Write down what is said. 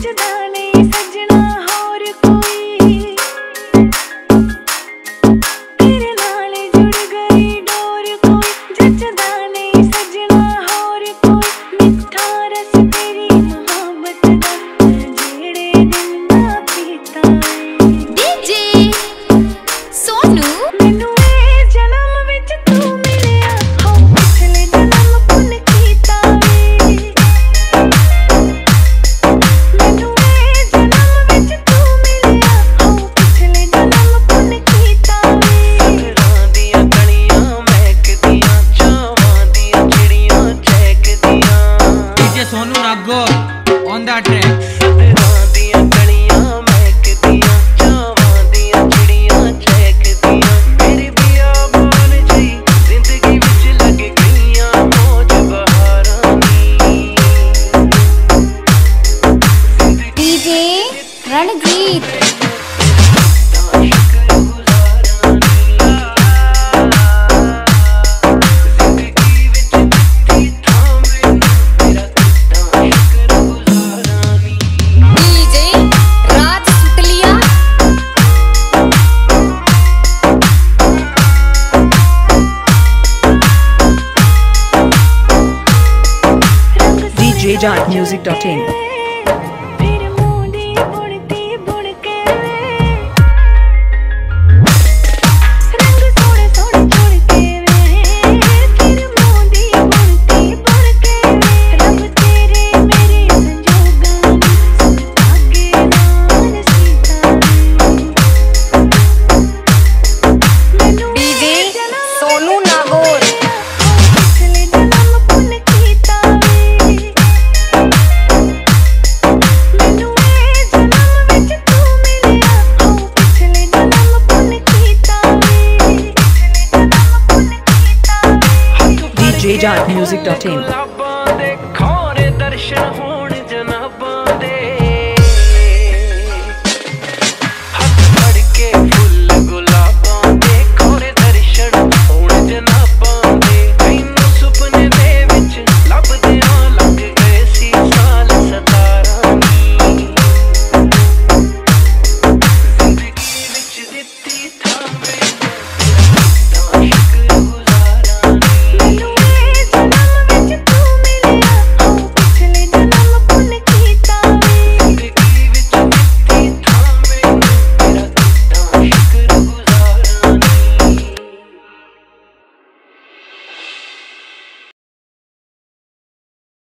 You know. Sonu Ragho on the track Ranjeet. jjartmusic.in. j.music.in